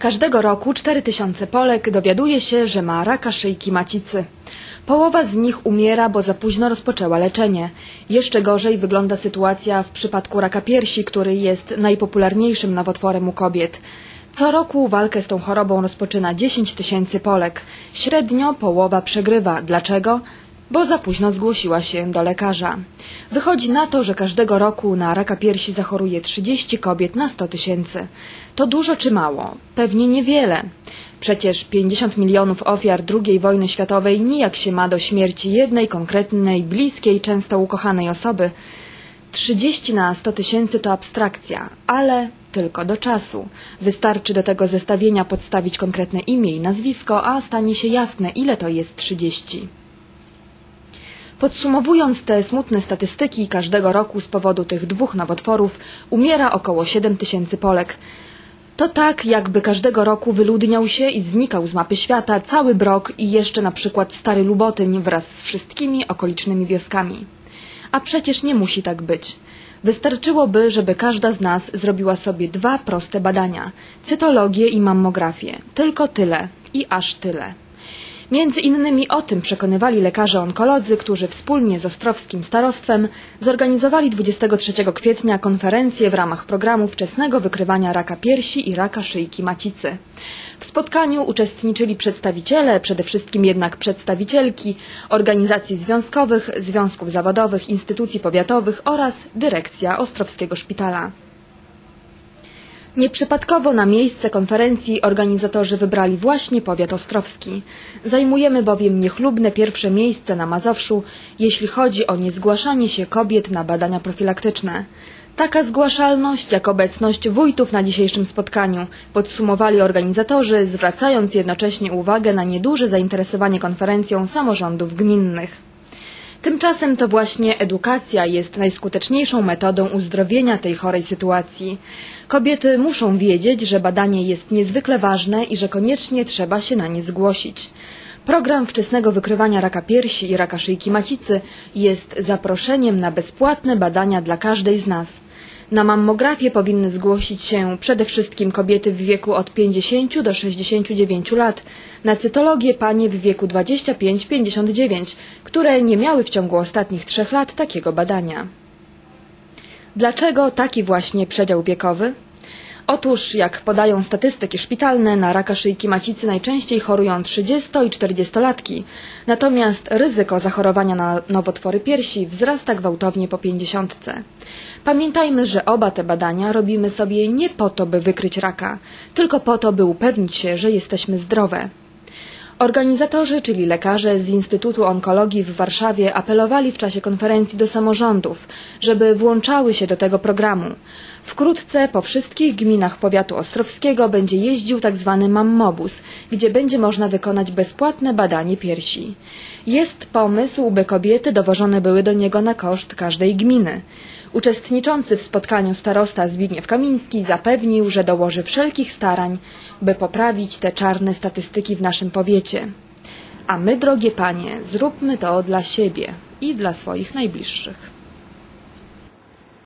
Każdego roku 4 tysiące Polek dowiaduje się, że ma raka szyjki macicy. Połowa z nich umiera, bo za późno rozpoczęła leczenie. Jeszcze gorzej wygląda sytuacja w przypadku raka piersi, który jest najpopularniejszym nowotworem u kobiet. Co roku walkę z tą chorobą rozpoczyna 10 tysięcy Polek. Średnio połowa przegrywa. Dlaczego? Bo za późno zgłosiła się do lekarza. Wychodzi na to, że każdego roku na raka piersi zachoruje 30 kobiet na 100 tysięcy. To dużo czy mało? Pewnie niewiele. Przecież 50 milionów ofiar II wojny światowej nijak się ma do śmierci jednej konkretnej, bliskiej, często ukochanej osoby. 30 na 100 tysięcy to abstrakcja, ale tylko do czasu. Wystarczy do tego zestawienia podstawić konkretne imię i nazwisko, a stanie się jasne, ile to jest 30. Podsumowując te smutne statystyki, każdego roku z powodu tych dwóch nowotworów umiera około 7 tysięcy Polek. To tak, jakby każdego roku wyludniał się i znikał z mapy świata cały Brok i jeszcze na przykład Stary Lubotyń wraz z wszystkimi okolicznymi wioskami. A przecież nie musi tak być. Wystarczyłoby, żeby każda z nas zrobiła sobie dwa proste badania cytologię i mammografię. Tylko tyle i aż tyle. Między innymi o tym przekonywali lekarze onkolodzy, którzy wspólnie z Ostrowskim Starostwem zorganizowali 23 kwietnia konferencję w ramach programu wczesnego wykrywania raka piersi i raka szyjki macicy. W spotkaniu uczestniczyli przedstawiciele, przede wszystkim jednak przedstawicielki organizacji związkowych, związków zawodowych, instytucji powiatowych oraz dyrekcja Ostrowskiego Szpitala. Nieprzypadkowo na miejsce konferencji organizatorzy wybrali właśnie powiat ostrowski. Zajmujemy bowiem niechlubne pierwsze miejsce na Mazowszu, jeśli chodzi o niezgłaszanie się kobiet na badania profilaktyczne. Taka zgłaszalność jak obecność wójtów na dzisiejszym spotkaniu podsumowali organizatorzy, zwracając jednocześnie uwagę na nieduże zainteresowanie konferencją samorządów gminnych. Tymczasem to właśnie edukacja jest najskuteczniejszą metodą uzdrowienia tej chorej sytuacji. Kobiety muszą wiedzieć, że badanie jest niezwykle ważne i że koniecznie trzeba się na nie zgłosić. Program wczesnego wykrywania raka piersi i raka szyjki macicy jest zaproszeniem na bezpłatne badania dla każdej z nas. Na mammografię powinny zgłosić się przede wszystkim kobiety w wieku od 50 do 69 lat, na cytologię panie w wieku 25-59, które nie miały w ciągu ostatnich trzech lat takiego badania. Dlaczego taki właśnie przedział wiekowy? Otóż, jak podają statystyki szpitalne, na raka szyjki macicy najczęściej chorują 30 i 40-latki, natomiast ryzyko zachorowania na nowotwory piersi wzrasta gwałtownie po 50. Pamiętajmy, że oba te badania robimy sobie nie po to, by wykryć raka, tylko po to, by upewnić się, że jesteśmy zdrowe. Organizatorzy, czyli lekarze z Instytutu Onkologii w Warszawie apelowali w czasie konferencji do samorządów, żeby włączały się do tego programu. Wkrótce po wszystkich gminach powiatu ostrowskiego będzie jeździł tzw. Tak mammobus, gdzie będzie można wykonać bezpłatne badanie piersi. Jest pomysł, by kobiety dowożone były do niego na koszt każdej gminy. Uczestniczący w spotkaniu starosta Zbigniew Kamiński zapewnił, że dołoży wszelkich starań, by poprawić te czarne statystyki w naszym powiecie. A my, drogie panie, zróbmy to dla siebie i dla swoich najbliższych.